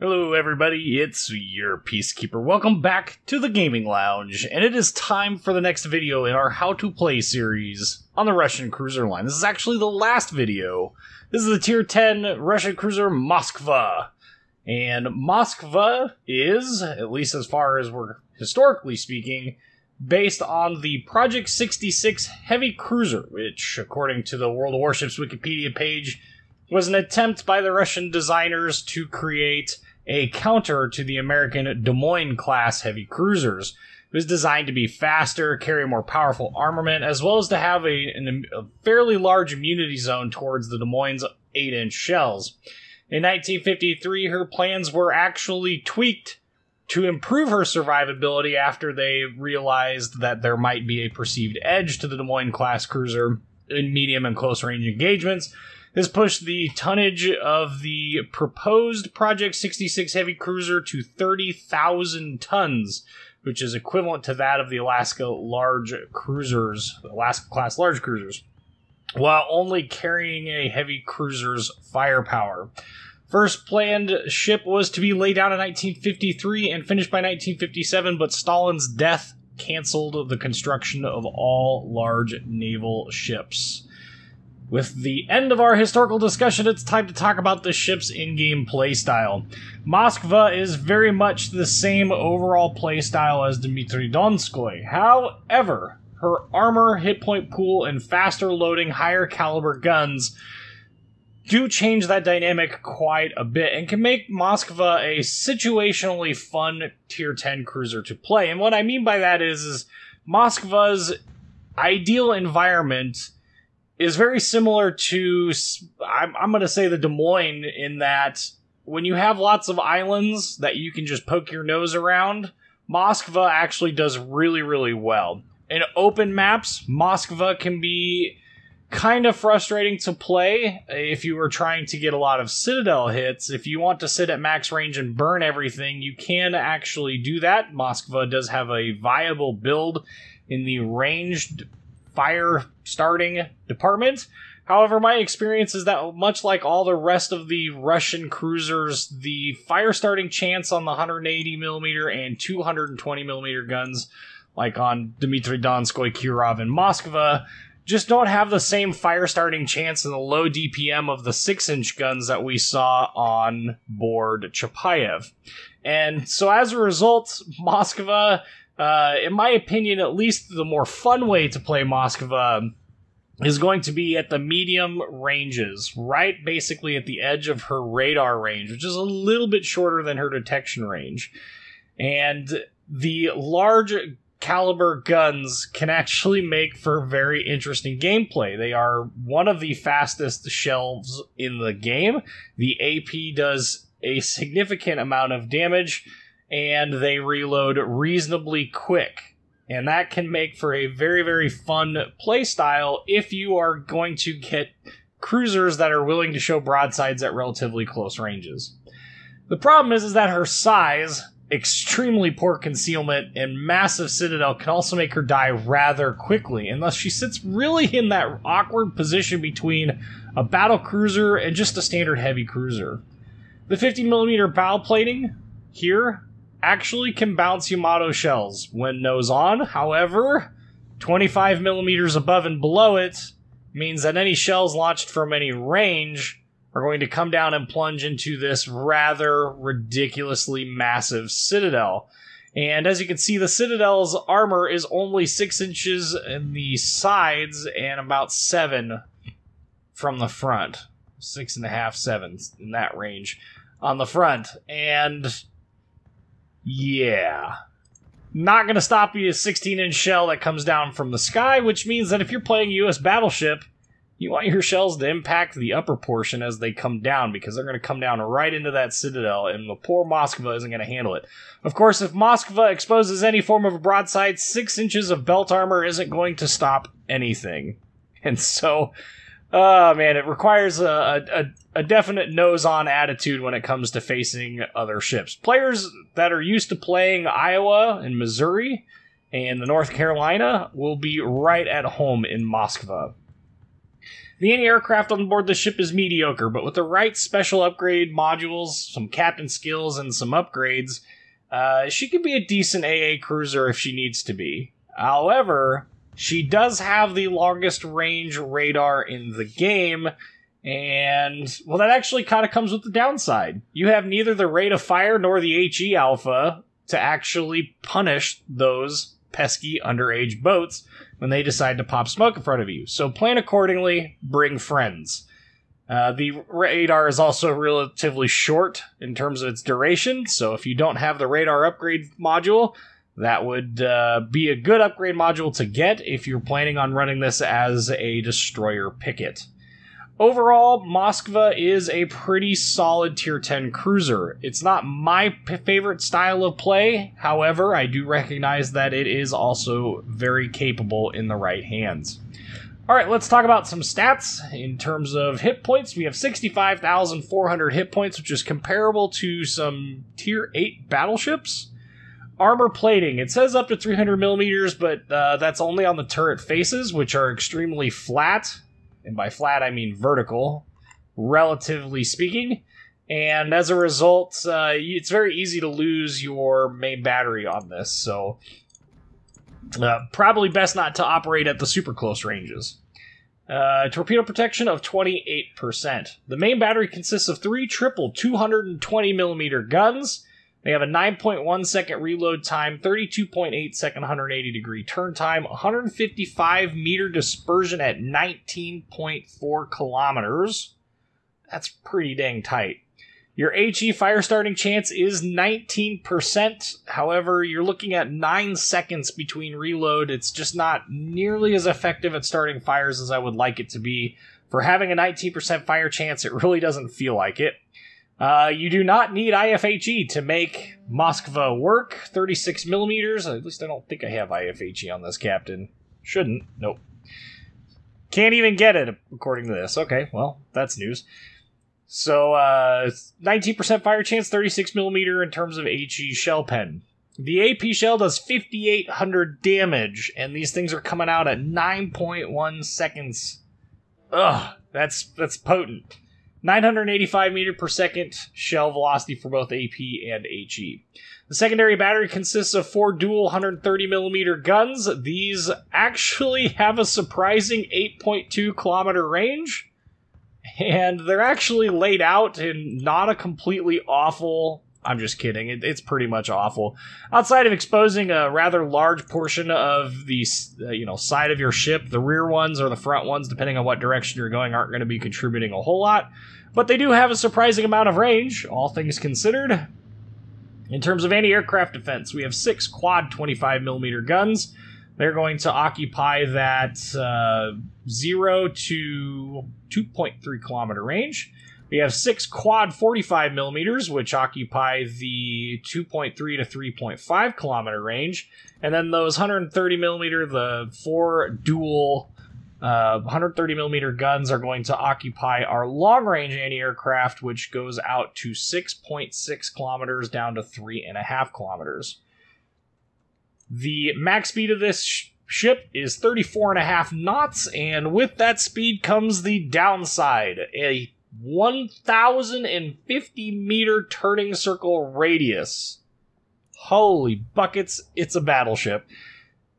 Hello, everybody. It's your Peacekeeper. Welcome back to the Gaming Lounge, and it is time for the next video in our How to Play series on the Russian cruiser line. This is actually the last video. This is the Tier 10 Russian cruiser Moskva. And Moskva is, at least as far as we're historically speaking, based on the Project 66 heavy cruiser, which, according to the World of Warships Wikipedia page, was an attempt by the Russian designers to create a counter to the American Des Moines class heavy cruisers. It was designed to be faster, carry more powerful armament, as well as to have a, an, a fairly large immunity zone towards the Des Moines 8 inch shells. In 1953, her plans were actually tweaked to improve her survivability after they realized that there might be a perceived edge to the Des Moines class cruiser in medium and close range engagements. This pushed the tonnage of the proposed Project 66 heavy cruiser to 30,000 tons, which is equivalent to that of the Alaska large cruisers, Alaska class large cruisers, while only carrying a heavy cruiser's firepower. First planned ship was to be laid down in 1953 and finished by 1957, but Stalin's death canceled the construction of all large naval ships. With the end of our historical discussion, it's time to talk about the ship's in-game playstyle. Moskva is very much the same overall playstyle as Dmitri Donskoi. However, her armor, hit point pool, and faster loading higher caliber guns do change that dynamic quite a bit and can make Moskva a situationally fun tier 10 cruiser to play. And what I mean by that is, is Moskva's ideal environment is very similar to I'm, I'm going to say the Des Moines in that when you have lots of islands that you can just poke your nose around, Moskva actually does really really well. In open maps, Moskva can be kind of frustrating to play if you were trying to get a lot of Citadel hits. If you want to sit at max range and burn everything, you can actually do that. Moskva does have a viable build in the ranged fire starting department. However, my experience is that much like all the rest of the Russian cruisers, the fire starting chance on the 180 millimeter and 220 millimeter guns, like on Dmitri Donskoi, Kirov, and Moskva, just don't have the same fire starting chance in the low DPM of the 6 inch guns that we saw on board Chapayev. And so as a result, Moskva, uh, in my opinion, at least the more fun way to play Moskva is going to be at the medium ranges, right basically at the edge of her radar range, which is a little bit shorter than her detection range. And the large caliber guns can actually make for very interesting gameplay. They are one of the fastest shells in the game. The AP does a significant amount of damage and they reload reasonably quick. And that can make for a very, very fun playstyle if you are going to get cruisers that are willing to show broadsides at relatively close ranges. The problem is, is that her size extremely poor concealment and massive citadel can also make her die rather quickly, thus she sits really in that awkward position between a battle cruiser and just a standard heavy cruiser. The 50mm bow plating here actually can bounce Yamato shells when nose on, however, 25 millimeters above and below it means that any shells launched from any range are going to come down and plunge into this rather ridiculously massive citadel. And as you can see, the citadel's armor is only six inches in the sides and about seven from the front. Six and a half, seven in that range on the front. And yeah. Not going to stop you a 16 inch shell that comes down from the sky, which means that if you're playing US Battleship, you want your shells to impact the upper portion as they come down because they're going to come down right into that citadel, and the poor Moskva isn't going to handle it. Of course, if Moskva exposes any form of a broadside, six inches of belt armor isn't going to stop anything. And so, oh man, it requires a, a, a definite nose on attitude when it comes to facing other ships. Players that are used to playing Iowa and Missouri and the North Carolina will be right at home in Moskva. The anti-aircraft on board the ship is mediocre, but with the right special upgrade modules, some captain skills, and some upgrades, uh, she could be a decent AA cruiser if she needs to be. However, she does have the longest range radar in the game, and well, that actually kind of comes with the downside. You have neither the rate of fire nor the HE alpha to actually punish those pesky underage boats when they decide to pop smoke in front of you. So plan accordingly, bring friends. Uh, the radar is also relatively short in terms of its duration, so if you don't have the radar upgrade module, that would uh, be a good upgrade module to get if you're planning on running this as a destroyer picket. Overall, Moskva is a pretty solid tier 10 cruiser. It's not my p- favorite style of play, however, I do recognize that it is also very capable in the right hands. Alright, let's talk about some stats. In terms of hit points, we have 65,400 hit points, which is comparable to some tier 8 battleships. Armor plating, it says up to 300 millimeters, but uh, that's only on the turret faces, which are extremely flat and by flat I mean vertical, relatively speaking. And as a result, uh, it's very easy to lose your main battery on this, so uh, probably best not to operate at the super close ranges. Uh, torpedo protection of 28%. The main battery consists of three triple 220 millimeter guns they have a 9.1 second reload time, 32.8 second 180 degree turn time, 155 meter dispersion at 19.4 kilometers. That's pretty dang tight. Your HE fire starting chance is 19%. However, you're looking at 9 seconds between reload. It's just not nearly as effective at starting fires as I would like it to be. For having a 19% fire chance, it really doesn't feel like it. Uh, you do not need IFHE to make Moskva work. 36 millimeters. At least I don't think I have IFHE on this captain. Shouldn't. Nope. Can't even get it, according to this. Okay, well, that's news. So, uh, 19% fire chance, 36 millimeter in terms of HE shell pen. The AP shell does 5,800 damage, and these things are coming out at 9.1 seconds. Ugh, that's that's potent. 985 meter per second shell velocity for both AP and HE. The secondary battery consists of four dual 130 millimeter guns. These actually have a surprising 8.2 kilometer range, and they're actually laid out in not a completely awful I'm just kidding. It, it's pretty much awful. Outside of exposing a rather large portion of the uh, you know side of your ship, the rear ones or the front ones, depending on what direction you're going, aren't going to be contributing a whole lot. But they do have a surprising amount of range, all things considered. In terms of anti-aircraft defense, we have six quad 25 millimeter guns. They're going to occupy that uh, zero to 2.3 kilometer range. We have six quad 45 millimeters, which occupy the 2.3 to 3.5 kilometer range, and then those 130 millimeter, the four dual uh, 130 millimeter guns are going to occupy our long range anti aircraft, which goes out to 6.6 kilometers down to 3.5 kilometers. The max speed of this sh- ship is 34.5 knots, and with that speed comes the downside a 1,050 meter turning circle radius. Holy buckets, it's a battleship.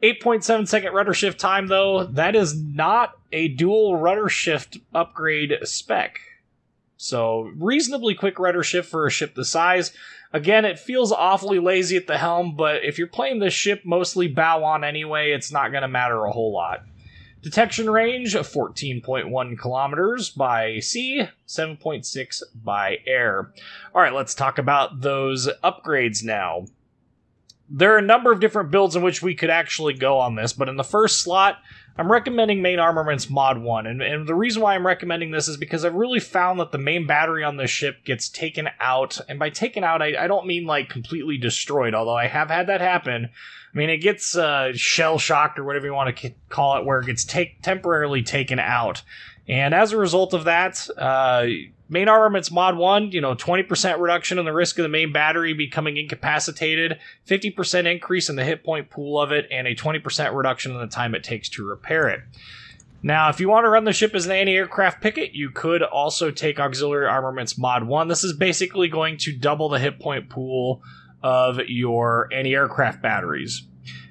8.7 second rudder shift time, though, that is not a dual rudder shift upgrade spec. So, reasonably quick rudder shift for a ship this size. Again, it feels awfully lazy at the helm, but if you're playing this ship mostly bow on anyway, it's not going to matter a whole lot. Detection range 14.1 kilometers by sea, 7.6 by air. All right, let's talk about those upgrades now. There are a number of different builds in which we could actually go on this, but in the first slot, I'm recommending Main Armaments Mod 1. And, and the reason why I'm recommending this is because I've really found that the main battery on this ship gets taken out. And by taken out, I, I don't mean like completely destroyed, although I have had that happen. I mean, it gets uh, shell shocked or whatever you want to call it, where it gets take, temporarily taken out. And as a result of that, uh, main armaments mod 1, you know, 20% reduction in the risk of the main battery becoming incapacitated, 50% increase in the hit point pool of it, and a 20% reduction in the time it takes to repair it. Now, if you want to run the ship as an anti-aircraft picket, you could also take Auxiliary Armaments Mod 1. This is basically going to double the hit point pool of your anti-aircraft batteries.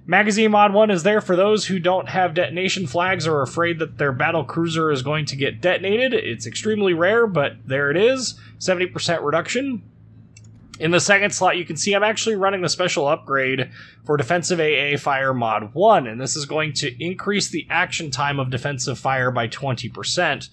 Magazine Mod 1 is there for those who don't have detonation flags or are afraid that their battle cruiser is going to get detonated. It's extremely rare, but there it is. 70% reduction. In the second slot, you can see I'm actually running the special upgrade for Defensive AA Fire Mod 1, and this is going to increase the action time of defensive fire by 20%.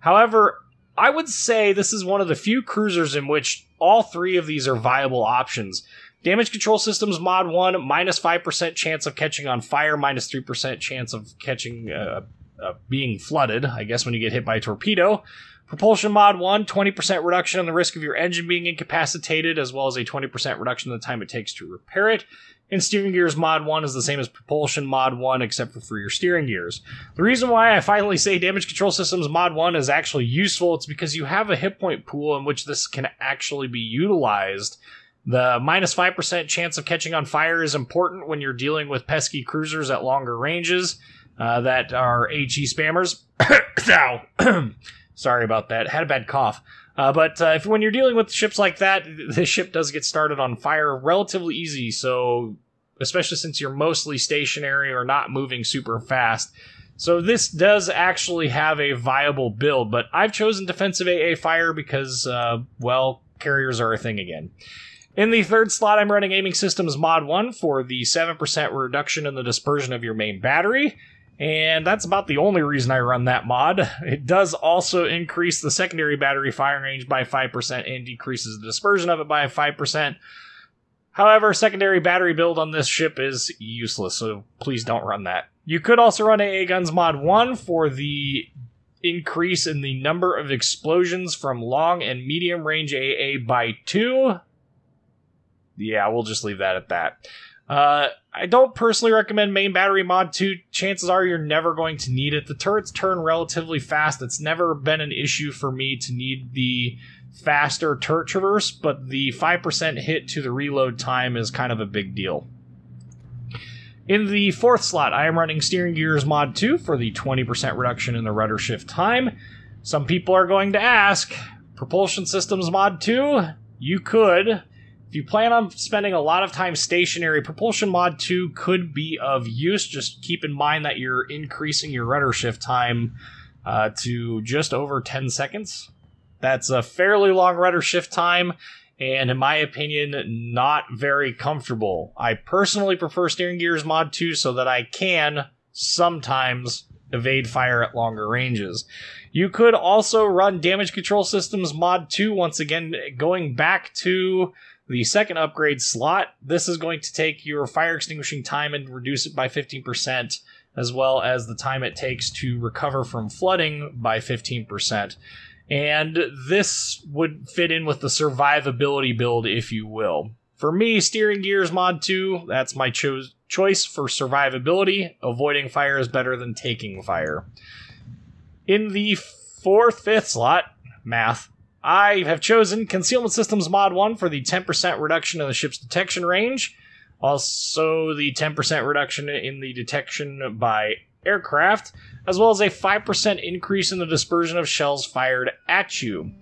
However, I would say this is one of the few cruisers in which all three of these are viable options. Damage Control Systems Mod 1, minus 5% chance of catching on fire, minus 3% chance of catching, uh, uh, being flooded, I guess, when you get hit by a torpedo. Propulsion Mod 1, 20% reduction on the risk of your engine being incapacitated, as well as a 20% reduction in the time it takes to repair it. And Steering Gears Mod 1 is the same as Propulsion Mod 1, except for, for your steering gears. The reason why I finally say Damage Control Systems Mod 1 is actually useful, it's because you have a hit point pool in which this can actually be utilized. The minus 5% chance of catching on fire is important when you're dealing with pesky cruisers at longer ranges uh, that are HE spammers. Ow. Sorry about that. Had a bad cough. Uh, but uh, if when you're dealing with ships like that, the ship does get started on fire relatively easy. So, especially since you're mostly stationary or not moving super fast. So this does actually have a viable build, but I've chosen defensive AA fire because, uh, well, carriers are a thing again. In the third slot, I'm running Aiming Systems Mod 1 for the 7% reduction in the dispersion of your main battery. And that's about the only reason I run that mod. It does also increase the secondary battery firing range by 5% and decreases the dispersion of it by 5%. However, secondary battery build on this ship is useless, so please don't run that. You could also run AA Guns Mod 1 for the increase in the number of explosions from long and medium range AA by 2. Yeah, we'll just leave that at that. Uh, I don't personally recommend main battery mod 2. Chances are you're never going to need it. The turrets turn relatively fast. It's never been an issue for me to need the faster turret traverse, but the 5% hit to the reload time is kind of a big deal. In the fourth slot, I am running Steering Gears Mod 2 for the 20% reduction in the rudder shift time. Some people are going to ask, Propulsion Systems Mod 2? You could, if you plan on spending a lot of time stationary, Propulsion Mod 2 could be of use. Just keep in mind that you're increasing your rudder shift time uh, to just over 10 seconds. That's a fairly long rudder shift time, and in my opinion, not very comfortable. I personally prefer Steering Gears Mod 2 so that I can sometimes evade fire at longer ranges. You could also run Damage Control Systems Mod 2, once again, going back to the second upgrade slot, this is going to take your fire extinguishing time and reduce it by 15%, as well as the time it takes to recover from flooding by 15%. And this would fit in with the survivability build, if you will. For me, Steering Gears Mod 2, that's my cho- choice for survivability. Avoiding fire is better than taking fire. In the fourth, fifth slot, math, I have chosen Concealment Systems Mod 1 for the 10% reduction in the ship's detection range. Also, the 10% reduction in the detection by aircraft, as well as a 5% increase in the dispersion of shells fired at you.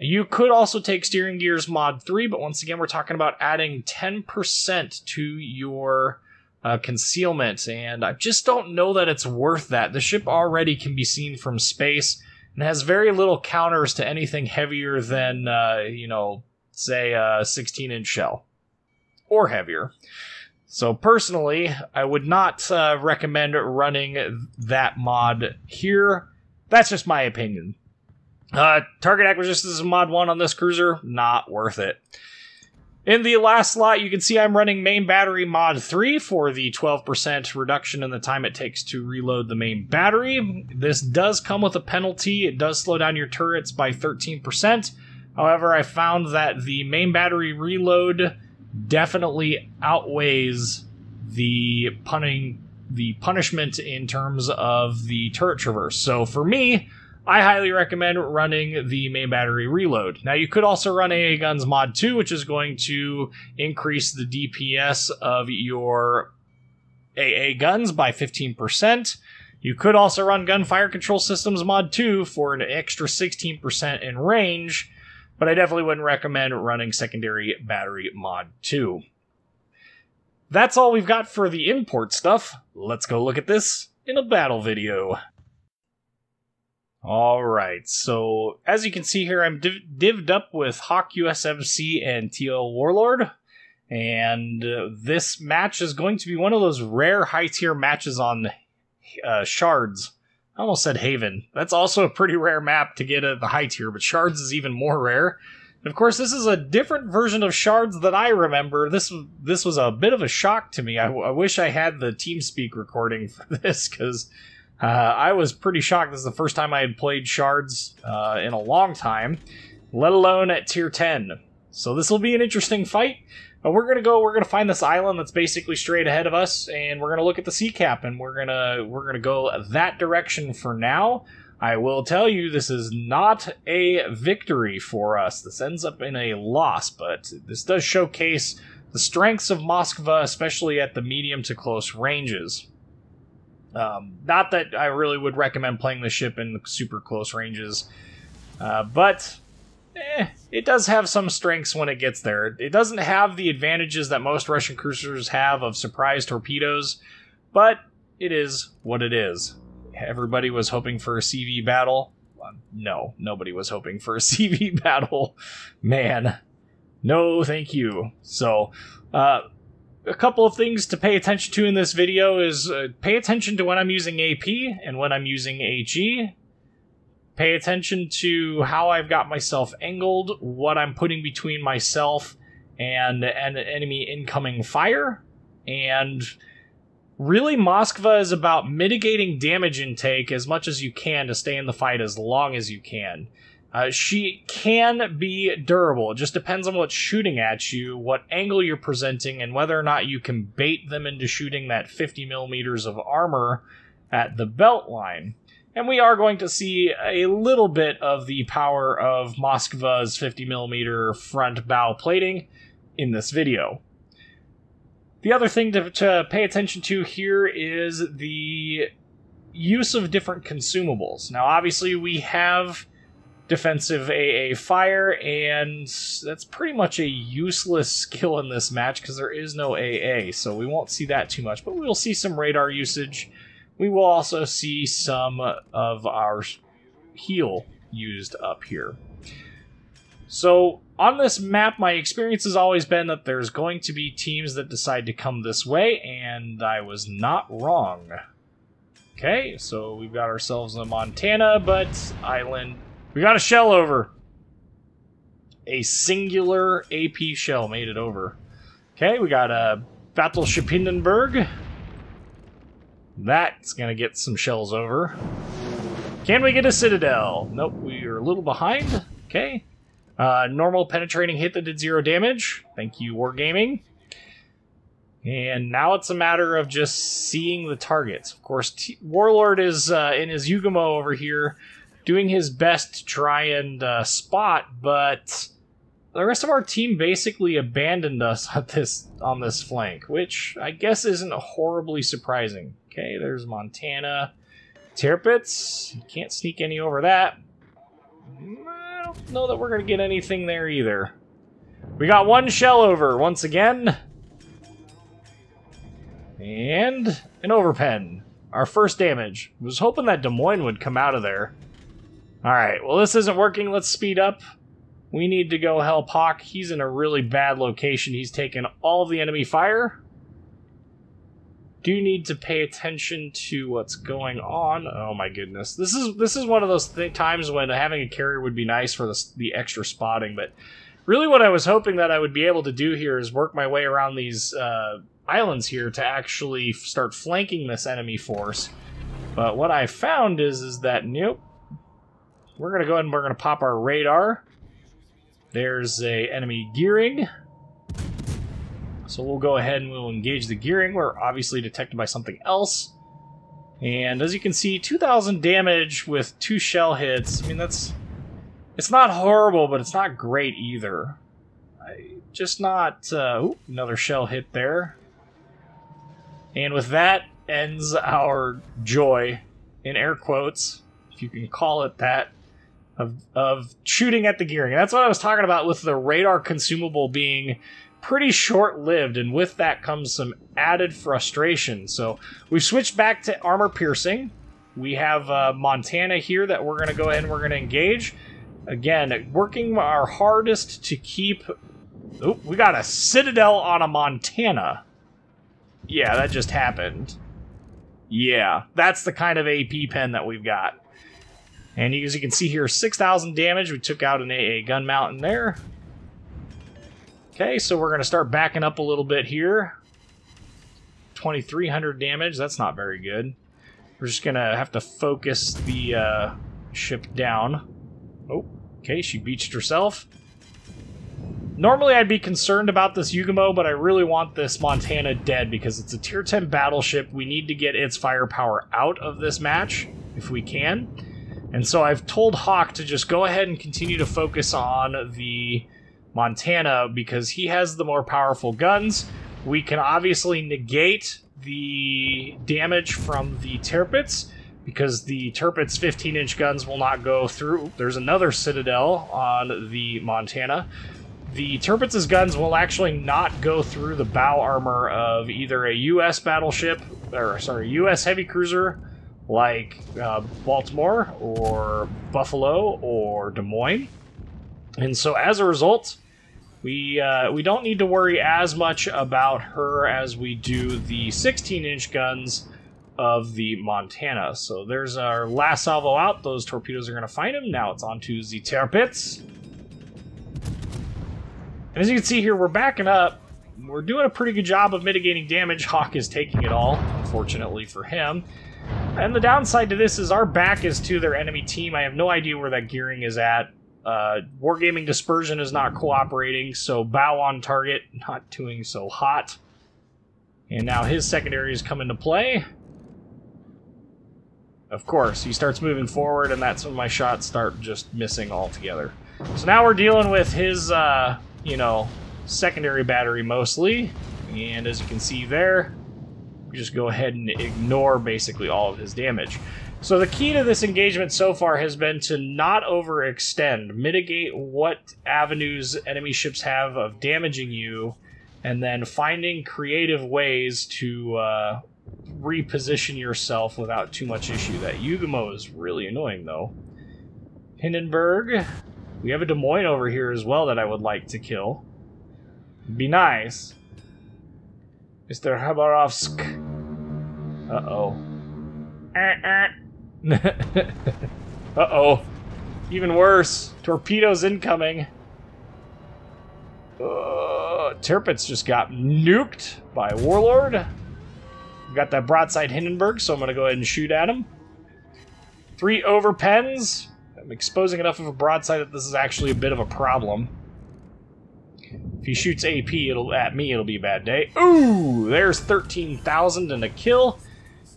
You could also take Steering Gears Mod 3, but once again, we're talking about adding 10% to your uh, concealment, and I just don't know that it's worth that. The ship already can be seen from space and has very little counters to anything heavier than, uh, you know, say a 16 inch shell or heavier. So personally, I would not uh, recommend running that mod here. That's just my opinion. Uh, target acquisition is mod 1 on this cruiser, not worth it. In the last slot, you can see I'm running main battery mod 3 for the 12% reduction in the time it takes to reload the main battery. This does come with a penalty. It does slow down your turrets by 13%. However, I found that the main battery reload definitely outweighs the punning the punishment in terms of the turret traverse. So for me, I highly recommend running the main battery reload. Now, you could also run AA Guns Mod 2, which is going to increase the DPS of your AA guns by 15%. You could also run Gunfire Control Systems Mod 2 for an extra 16% in range, but I definitely wouldn't recommend running Secondary Battery Mod 2. That's all we've got for the import stuff. Let's go look at this in a battle video. Alright, so as you can see here, I'm div- divved up with Hawk USMC and TL Warlord. And uh, this match is going to be one of those rare high tier matches on uh, Shards. I almost said Haven. That's also a pretty rare map to get at the high tier, but Shards is even more rare. And of course, this is a different version of Shards that I remember. This this was a bit of a shock to me. I, I wish I had the TeamSpeak recording for this because uh, I was pretty shocked. This is the first time I had played Shards uh, in a long time, let alone at tier 10. So this will be an interesting fight. But we're gonna go. We're gonna find this island that's basically straight ahead of us, and we're gonna look at the sea cap, and we're gonna we're gonna go that direction for now. I will tell you, this is not a victory for us. This ends up in a loss, but this does showcase the strengths of Moskva, especially at the medium to close ranges. Um, not that I really would recommend playing the ship in super close ranges, uh, but eh, it does have some strengths when it gets there. It doesn't have the advantages that most Russian cruisers have of surprise torpedoes, but it is what it is. Everybody was hoping for a CV battle. No, nobody was hoping for a CV battle. Man, no, thank you. So, uh, a couple of things to pay attention to in this video is uh, pay attention to when I'm using AP and when I'm using HE. Pay attention to how I've got myself angled, what I'm putting between myself and an enemy incoming fire, and really Moskva is about mitigating damage intake as much as you can to stay in the fight as long as you can. Uh, she can be durable. It just depends on what's shooting at you, what angle you're presenting, and whether or not you can bait them into shooting that 50 millimeters of armor at the belt line. And we are going to see a little bit of the power of Moskva's 50 millimeter front bow plating in this video. The other thing to, to pay attention to here is the use of different consumables. Now, obviously, we have defensive AA fire, and that's pretty much a useless skill in this match because there is no AA, so we won't see that too much, but we will see some radar usage. We will also see some of our heal used up here. So, on this map, my experience has always been that there's going to be teams that decide to come this way, and I was not wrong. Okay, so we've got ourselves a Montana, but island we got a shell over. A singular AP shell made it over. Okay, we got a Battleship Hindenburg. That's gonna get some shells over. Can we get a Citadel? Nope, we are a little behind. Okay. Uh, normal penetrating hit that did zero damage. Thank you, Wargaming. And now it's a matter of just seeing the targets. Of course, T Warlord is uh, in his Yugumo over here doing his best to try and uh, spot, but the rest of our team basically abandoned us on this on this flank, which I guess isn't horribly surprising. Okay, there's Montana. Tirpitz, can't sneak any over that. I don't know that we're going to get anything there either. We got one shell over once again. And an overpen. Our first damage. Was hoping that Des Moines would come out of there. Alright, well this isn't working. Let's speed up. We need to go help Hawk. He's in a really bad location. He's taken all the enemy fire. Do you need to pay attention to what's going on. Oh my goodness. This is this is one of those th times when having a carrier would be nice for the, the extra spotting, but really what I was hoping that I would be able to do here is work my way around these uh, islands here to actually start flanking this enemy force. But what I found is is that nope, we're going to go ahead and we're going to pop our radar. There's a enemy gearing. So we'll go ahead and we'll engage the gearing. We're obviously detected by something else. And as you can see, 2,000 damage with two shell hits. I mean, that's... It's not horrible, but it's not great either. I, just not... Uh, another shell hit there. And with that ends our joy in air quotes, if you can call it that, of, of shooting at the gearing. That's what I was talking about with the radar consumable being pretty short lived, and with that comes some added frustration. So we've switched back to armor piercing. We have uh, Montana here that we're going to go ahead and we're going to engage. Again, working our hardest to keep. Oh, we got a Citadel on a Montana. Yeah, that just happened. Yeah, that's the kind of AP pen that we've got. And as you can see here, 6,000 damage. We took out an AA gun mount in there. Okay, so we're going to start backing up a little bit here. 2,300 damage. That's not very good. We're just going to have to focus the uh, ship down. Oh, okay, she beached herself. Normally I'd be concerned about this Yugumo, but I really want this Montana dead because it's a tier 10 battleship. We need to get its firepower out of this match if we can. And so I've told Hawk to just go ahead and continue to focus on the Montana because he has the more powerful guns. We can obviously negate the damage from the Tirpitz because the Tirpitz 15 inch guns will not go through. There's another Citadel on the Montana. The Tirpitz's guns will actually not go through the bow armor of either a U.S. battleship, or sorry, U.S. heavy cruiser like uh, Baltimore or Buffalo or Des Moines. And so as a result, we uh, we don't need to worry as much about her as we do the 16-inch guns of the Montana. So there's our last salvo out. Those torpedoes are going to find him. Now it's on to the Tirpitz. And as you can see here, we're backing up. We're doing a pretty good job of mitigating damage. Hawk is taking it all, unfortunately for him. And the downside to this is our back is to their enemy team. I have no idea where that gearing is at. Uh, Wargaming Dispersion is not cooperating, so bow on target, not doing so hot. And now his secondary has come into play. Of course, he starts moving forward, and that's when my shots start just missing altogether. So now we're dealing with his, uh, you know, secondary battery mostly. And as you can see there, just go ahead and ignore basically all of his damage. So the key to this engagement so far has been to not overextend, mitigate what avenues enemy ships have of damaging you, and then finding creative ways to uh, reposition yourself without too much issue. That Yugumo is really annoying though. Hindenburg. We have a Des Moines over here as well that I would like to kill. Be nice. Mr. Khabarovsk. Uh-oh. Uh-oh. Even worse. Torpedoes incoming. Uh, Tirpitz just got nuked by Warlord. We've got that broadside Hindenburg, so I'm going to go ahead and shoot at him. Three overpens. I'm exposing enough of a broadside that this is actually a bit of a problem. If he shoots AP it'll at me, it'll be a bad day. Ooh, there's 13,000 and a kill.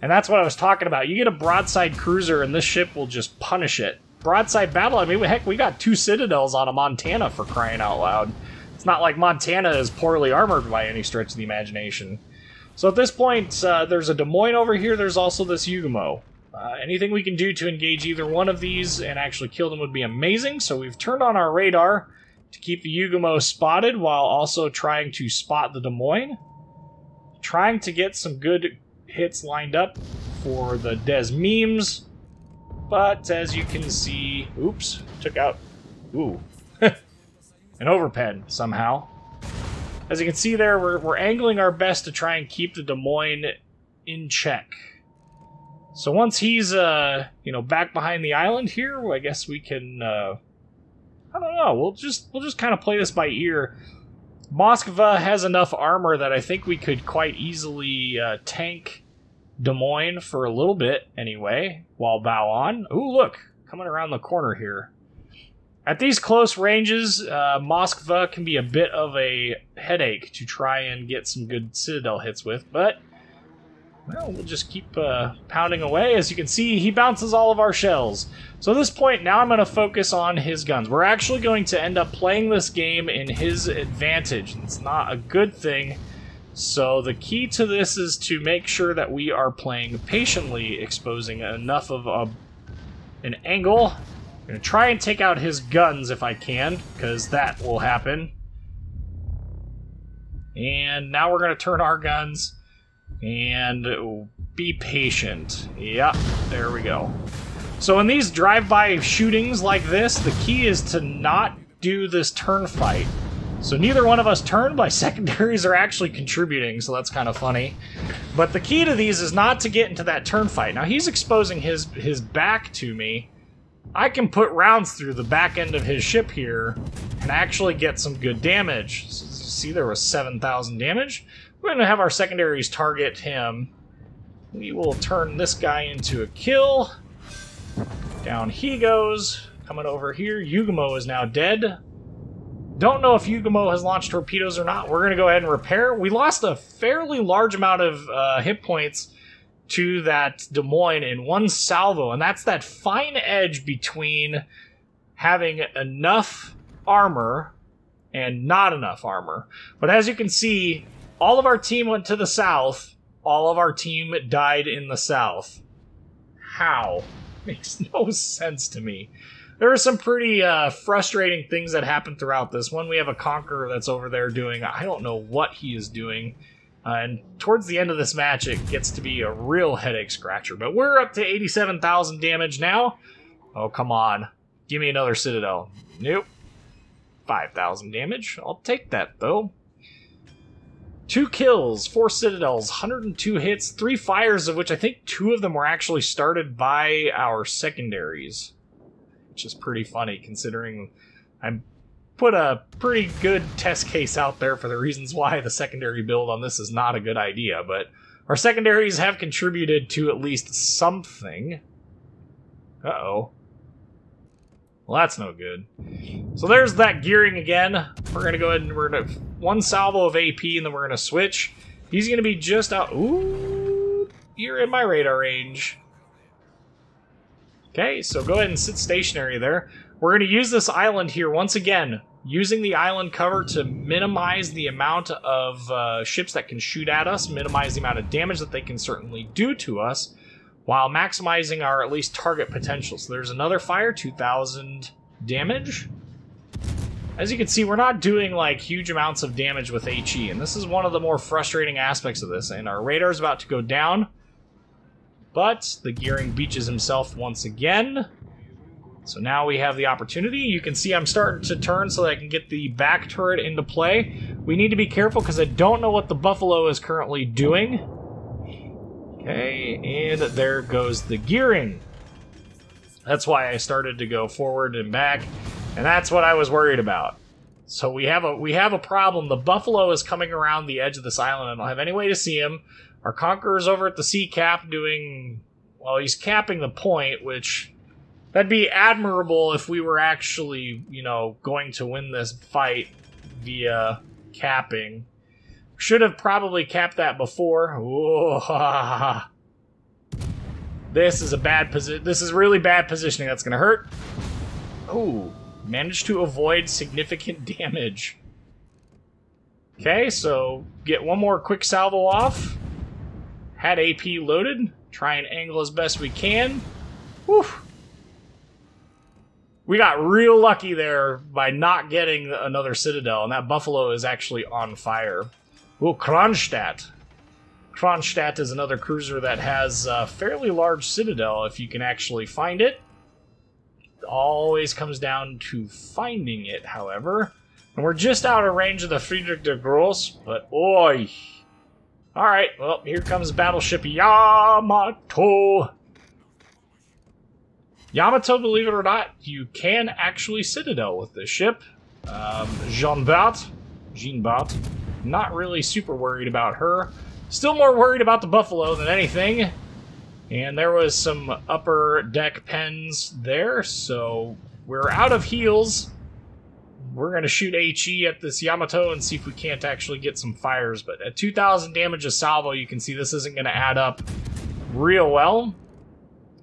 And that's what I was talking about. You get a broadside cruiser and this ship will just punish it. Broadside battle, I mean, heck, we got two Citadels on a Montana for crying out loud. It's not like Montana is poorly armored by any stretch of the imagination. So at this point, uh, there's a Des Moines over here, there's also this Yugumo. Uh, anything we can do to engage either one of these and actually kill them would be amazing, so we've turned on our radar to keep the Yugumo spotted while also trying to spot the Des Moines. Trying to get some good hits lined up for the Des Moines, but as you can see, oops, took out, ooh, an overpen somehow. As you can see there, we're, we're angling our best to try and keep the Des Moines in check. So once he's, uh, you know, back behind the island here, I guess we can, uh, I don't know. We'll just we'll just kind of play this by ear. Moskva has enough armor that I think we could quite easily uh, tank Des Moines for a little bit anyway, while bow on. Ooh, look, coming around the corner here. At these close ranges, uh, Moskva can be a bit of a headache to try and get some good Citadel hits with, but well, we'll just keep uh, pounding away. As you can see, he bounces all of our shells. So at this point, now I'm going to focus on his guns. We're actually going to end up playing this game in his advantage. It's not a good thing So the key to this is to make sure that we are playing patiently, exposing enough of a, an angle. I'm to try and take out his guns if I can, because that will happen. And now we're going to turn our guns and be patient. Yep, there we go. So in these drive-by shootings like this, the key is to not do this turn fight. So neither one of us turned, by secondaries are actually contributing, so that's kind of funny. But the key to these is not to get into that turn fight. Now he's exposing his, his back to me. I can put rounds through the back end of his ship here and actually get some good damage. See, there was 7,000 damage. We're going to have our secondaries target him. We will turn this guy into a kill. Down he goes. Coming over here. Yugumo is now dead. Don't know if Yugumo has launched torpedoes or not. We're going to go ahead and repair. We lost a fairly large amount of uh, hit points to that Des Moines in one salvo, and that's that fine edge between having enough armor and not enough armor. But as you can see, all of our team went to the south, all of our team died in the south. How? Makes no sense to me there are some pretty uh, frustrating things that happen throughout this one. We have a conqueror that's over there doing I don't know what he is doing. Uh, and towards the end of this match, it gets to be a real headache scratcher. But we're up to 87,000 damage now. Oh, come on. Give me another Citadel. Nope. 5,000 damage. I'll take that, though. Two kills, four Citadels, 102 hits, three fires, of which I think two of them were actually started by our secondaries which is pretty funny considering I put a pretty good test case out there for the reasons why the secondary build on this is not a good idea, but our secondaries have contributed to at least something. Uh-oh. Well, that's no good. So there's that gearing again. We're going to go ahead and we're going to... One salvo of AP, and then we're going to switch. He's going to be just out... Ooh! You're in my radar range. Okay, so go ahead and sit stationary there. We're going to use this island here once again, using the island cover to minimize the amount of uh, ships that can shoot at us, minimize the amount of damage that they can certainly do to us, while maximizing our at least target potential. So there's another fire, 2,000 damage. As you can see, we're not doing like huge amounts of damage with HE, and this is one of the more frustrating aspects of this. And our radar is about to go down. But the Gearing beaches himself once again. So now we have the opportunity. You can see I'm starting to turn so that I can get the back turret into play. We need to be careful because I don't know what the Buffalo is currently doing. Okay, and there goes the gearing. That's why I started to go forward and back, and that's what I was worried about. So we have a we have a problem. The Buffalo is coming around the edge of this island. I don't have any way to see him. Our Conqueror's over at the sea cap doing. Well, he's capping the point, which. That'd be admirable if we were actually, you know, going to win this fight via capping. Should have probably capped that before. This is a bad position. This is really bad positioning. That's going to hurt. Oh, managed to avoid significant damage. Okay, so get one more quick salvo off. Had AP loaded. Try and angle as best we can. Whew. We got real lucky there by not getting another Citadel, and that Buffalo is actually on fire. Ooh, Kronstadt. Kronstadt is another cruiser that has a fairly large Citadel, if you can actually find it. it. Always comes down to finding it, however. And we're just out of range of the Friedrich der Gross, but oi, Alright, well, here comes Battleship Yamato. Yamato, believe it or not, you can actually Citadel with this ship. Um, Jean Bart, Jean Bart, not really super worried about her. Still more worried about the Buffalo than anything. And there was some upper deck pens there, so we're out of heals we're going to shoot HE at this Yamato and see if we can't actually get some fires. But at 2,000 damage a salvo, you can see this isn't going to add up real well.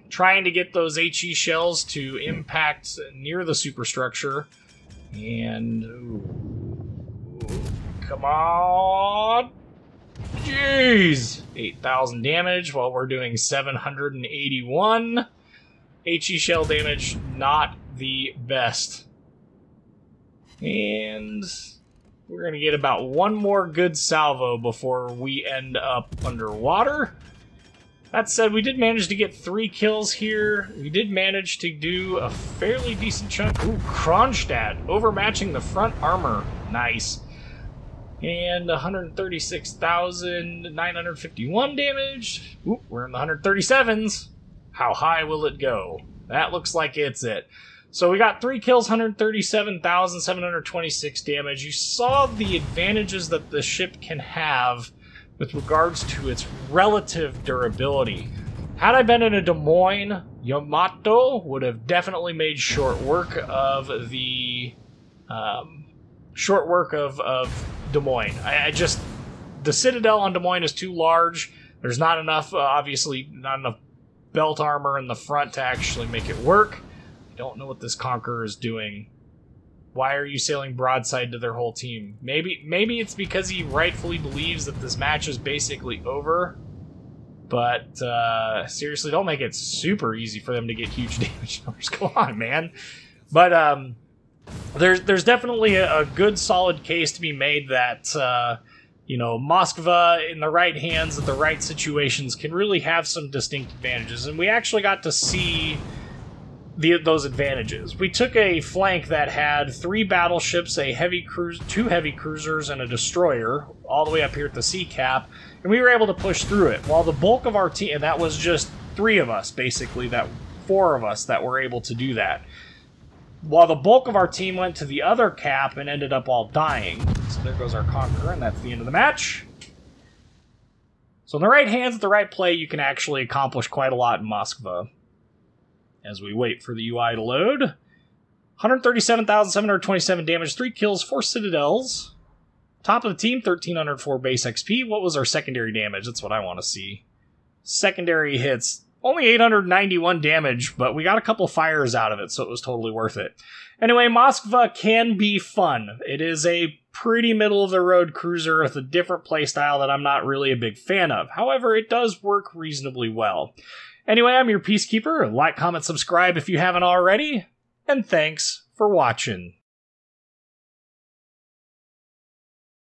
Trying to get those HE shells to impact near the superstructure. And... Ooh, come on! Jeez! 8,000 damage while we're doing 781. HE shell damage, not the best. And we're going to get about one more good salvo before we end up underwater. That said, we did manage to get three kills here. We did manage to do a fairly decent chunk. Ooh, Kronstadt, overmatching the front armor. Nice. And 136,951 damage. Ooh, we're in the 137s. How high will it go? That looks like it's it. So we got three kills, 137,726 damage. You saw the advantages that the ship can have with regards to its relative durability. Had I been in a Des Moines, Yamato would have definitely made short work of the um, short work of, of Des Moines. I, I, just the Citadel on Des Moines is too large. There's not enough, uh, obviously, not enough belt armor in the front to actually make it work. Don't know what this Conqueror is doing. Why are you sailing broadside to their whole team? Maybe maybe it's because he rightfully believes that this match is basically over. But uh, seriously, don't make it super easy for them to get huge damage numbers. Come on, man. But um, there's there's definitely a, a, good solid case to be made that uh, you know Moskva in the right hands at the right situations can really have some distinct advantages, and we actually got to see the, those advantages. We took a flank that had three battleships, a heavy cruise, two heavy cruisers, and a destroyer, all the way up here at the C cap, and we were able to push through it. While the bulk of our team, and that was just three of us, basically, that four of us that were able to do that. While the bulk of our team went to the other cap and ended up all dying. So there goes our Conqueror, and that's the end of the match. So in the right hands, at the right play, you can actually accomplish quite a lot in Moskva as we wait for the UI to load. 137,727 damage, 3 kills, 4 citadels. Top of the team, 1,304 base XP. What was our secondary damage? That's what I want to see. Secondary hits, only 891 damage, but we got a couple fires out of it, so it was totally worth it. Anyway, Moskva can be fun. It is a pretty middle of the road cruiser with a different playstyle that I'm not really a big fan of. However, it does work reasonably well. Anyway, I'm your Peacekeeper. Like, comment, subscribe if you haven't already. And thanks for watching.